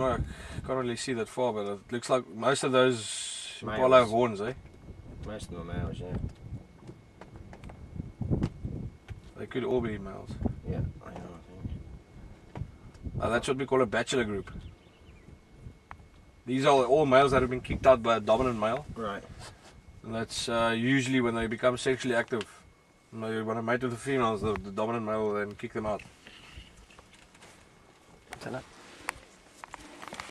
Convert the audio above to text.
no, I can't really see that far, but it looks like most of those Males. Impala have horns, eh? Most of them are males, yeah. They could all be males. Yeah, I know, Uh, that's what we call a bachelor group. These are all males that have been kicked out by a dominant male. Right. And that's uh, usually when they become sexually active. When they mate with the females, the, the dominant male will then kick them out. Tell that.